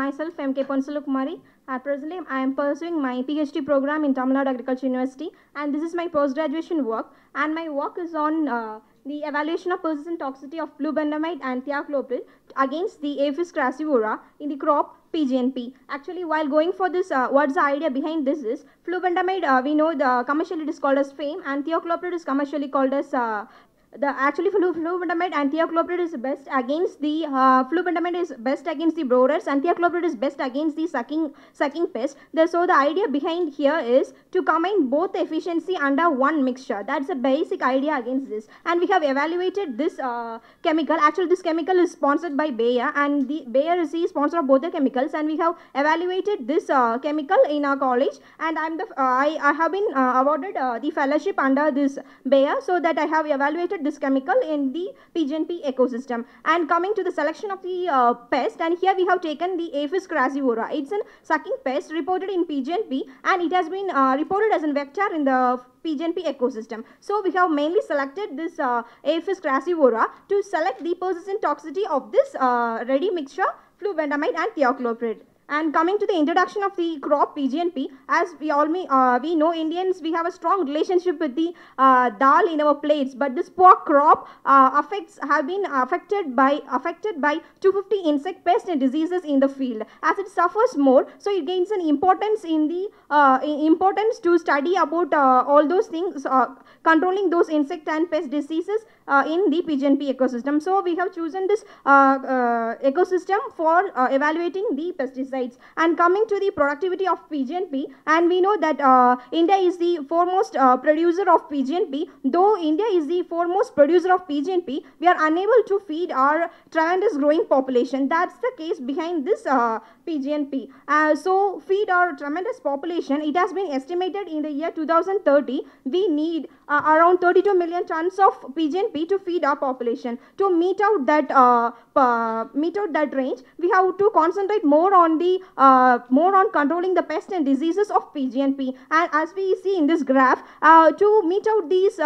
myself MK Ponselvakumari. Uh, presently, I am pursuing my PhD program in Tamil Nadu Agriculture University, and this is my post-graduation work. And my work is on uh, the evaluation of persistent toxicity of flubendiamide and thiacloprid against the Aphis craccivora in the crop pigeon pea. Actually, while going for this, uh, what's the idea behind this is flubendiamide, uh, we know the commercially it is called as FAME, and thiacloprid is commercially called as uh, the actually flu flubendiamide and thiacloprid is best against the uh, flubendiamide is best against the borers and thiacloprid is best against the sucking sucking pest. The, so the idea behind here is to combine both efficiency under one mixture. That's the basic idea against this. And we have evaluated this uh, chemical. Actually, this chemical is sponsored by Bayer and the Bayer is the sponsor of both the chemicals. And we have evaluated this uh, chemical in our college. And I'm the uh, I, I have been uh, awarded uh, the fellowship under this Bayer so that I have evaluated this chemical in the pigeon pea ecosystem. And coming to the selection of the uh, pest, and here we have taken the Aphis craccivora. It's a sucking pest reported in pigeon pea, and it has been uh, reported as a vector in the pigeon pea ecosystem. So we have mainly selected this uh, Aphis craccivora to select the persistent toxicity of this uh, ready mixture, flubendiamide and thiacloprid. And coming to the introduction of the crop pigeon pea, as we all may, uh, we know Indians, we have a strong relationship with the uh, dal in our plates. But this poor crop uh, affects have been affected by affected by 250 insect pests and diseases in the field. As it suffers more, so it gains an importance in the uh, importance to study about uh, all those things, uh, controlling those insect and pest diseases in the pigeon pea ecosystem. So we have chosen this uh, uh, ecosystem for uh, evaluating the pesticides. And coming to the productivity of pigeon pea, and we know that uh, India is the foremost uh, producer of pigeon pea. Though India is the foremost producer of pigeon pea, we are unable to feed our tremendous growing population. That's the case behind this uh, pigeon pea. Uh, so feed our tremendous population. It has been estimated in the year 2030 we need uh, around 32 million tons of pigeon pea to feed our population. To meet out that uh, uh, meet out that range, we have to concentrate more on the uh, more on controlling the pests and diseases of pigeon pea. And as we see in this graph, uh, to meet out these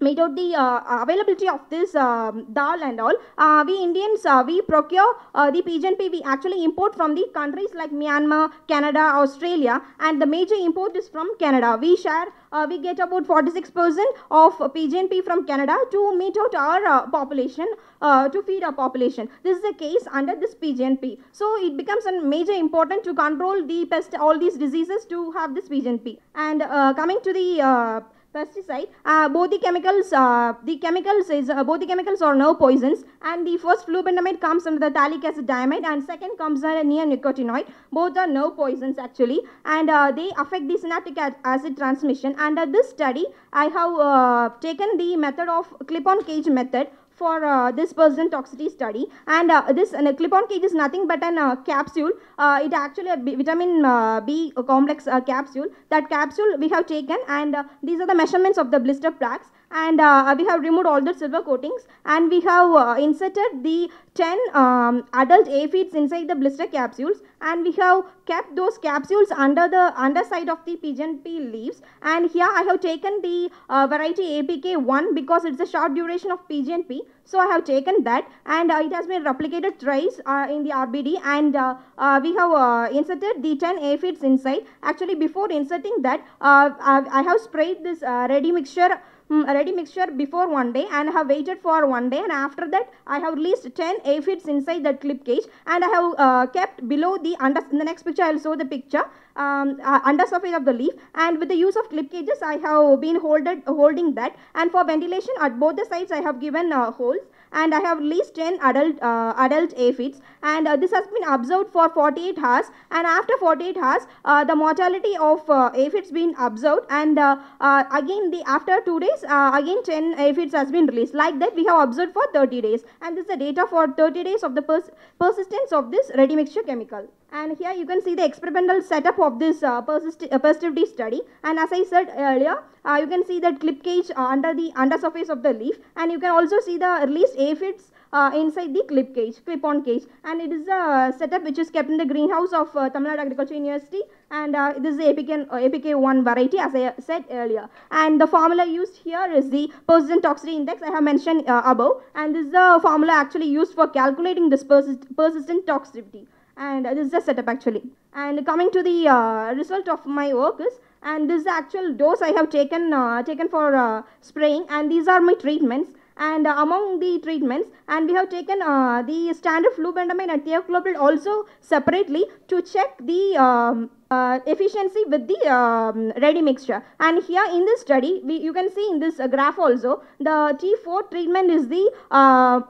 uh, uh, meet out the uh, availability of this um, dal and all. Uh, we Indians, uh, we procure uh, the pigeon pea, we actually import from the countries like Myanmar, Canada, Australia, and the major import is from Canada. We share, uh, we get about 46% of pigeon pea from Canada to meet out our uh, population, uh, to feed our population. This is the case under this pigeon pea. So it becomes a major important to control the pest, all these diseases to have this pigeon pea. And uh, coming to the uh, pesticide uh, both the chemicals uh, the chemicals is uh, both the chemicals are nerve poisons. And the first flubendomide comes under the phthalic acid diamide. And second comes a neonicotinoid. Both are nerve poisons actually. And uh, they affect the synaptic acid transmission. Under this study i have uh, taken the method of clip on cage method for uh, this person toxicity study. And uh, this uh, clip-on cage is nothing but an uh, capsule. Uh, it actually a B, vitamin uh, b complex uh, capsule. That capsule we have taken and uh, these are the measurements of the blister plaques and uh, we have removed all the silver coatings and we have uh, inserted the 10 um, adult aphids inside the blister capsules and we have kept those capsules under the underside of the pigeon pea leaves. And here I have taken the uh, variety APK1 because it's a short duration of pigeon pea. So I have taken that and uh, it has been replicated thrice uh, in the RBD and uh, we have inserted the 10 aphids inside. Actually before inserting that I have sprayed this ready mixture mm, ready mixture before one day and have waited for one day and after that I have released 10 aphids inside that clip cage and I have uh, kept below the under in the next picture I will show the picture um, uh, under surface of the leaf and with the use of clip cages I have been holded, holding that and for ventilation at both the sides I have given uh, holes and I have released 10 adult uh, adult aphids and uh, this has been observed for 48 hours. And after 48 hours uh, the mortality of uh, aphids been observed. And uh, uh, again the after 2 days again 10 aphids has been released. Like that we have observed for 30 days. And this is the data for 30 days of the pers persistence of this ready mixture chemical and here you can see the experimental setup of this uh, persist uh, study and as I said earlier uh, you can see that clip cage uh, under the under surface of the leaf and you can also see the released aphids uh, inside the clip cage, clip-on cage. And it is a setup which is kept in the greenhouse of uh, Tamil Nadu Agriculture University. And uh, this is the APK, uh, APK1 variety as I said earlier. And the formula used here is the persistent toxicity index I have mentioned above. And this is the formula actually used for calculating this persist persistent toxicity. And this is the setup actually. And coming to the uh, result of my work is and this is the actual dose I have taken uh, taken for uh, spraying. And these are my treatments. And among the treatments and we have taken uh, the standard flubendiamide and thiacloprid also separately to check the um, uh, efficiency with the um, ready mixture. And here in this study we, you can see in this graph also the T4 treatment is the uh,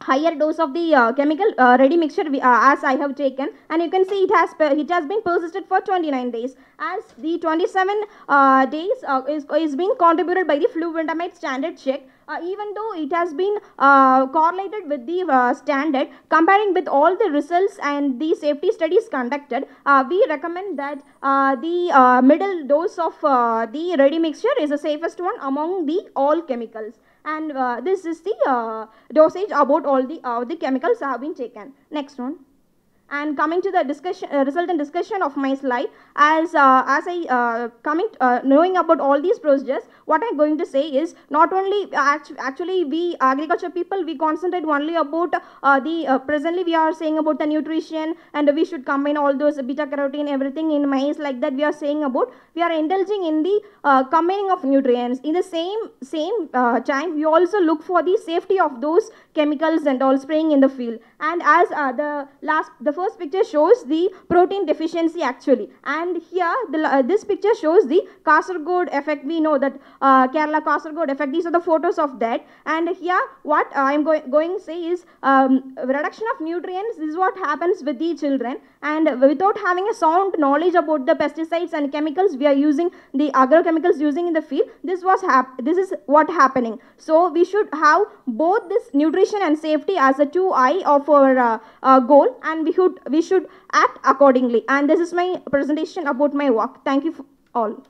higher dose of the uh, chemical uh, ready mixture uh, as I have taken. And you can see it has it has been persisted for 29 days. As the 27 uh, days uh, is, is being contributed by the flubendiamide standard check uh, even though it has been uh, correlated with the uh, standard comparing with all the results and the safety studies conducted uh, we recommend that uh, the uh, middle dose of uh, the ready mixture is the safest one among the all chemicals and uh, this is the uh, dosage about all the uh, the chemicals have been taken. Next one and coming to the discussion uh, result and discussion of my slide as uh, as i uh, coming uh, knowing about all these procedures what i'm going to say is not only act- actually we agriculture people we concentrate only about uh, the uh, presently we are saying about the nutrition and we should combine all those beta carotene everything in maize like that we are saying about. We are indulging in the uh, combining of nutrients. In the same same uh, time we also look for the safety of those chemicals and all spraying in the field and as uh, the last the first picture shows the protein deficiency actually. And here the uh, this picture shows the kasargod effect. We know that uh, kerala kasargod effect. These are the photos of that. And here what i am going going to say is um, reduction of nutrients is what happens with the children. And without having a sound knowledge about the pesticides and chemicals we are using the agrochemicals using in the field. This was this is what happening. So we should have both this nutrition and safety as a two eye of our uh, uh, goal and we should we should act accordingly. And this is my presentation about my work. Thank you all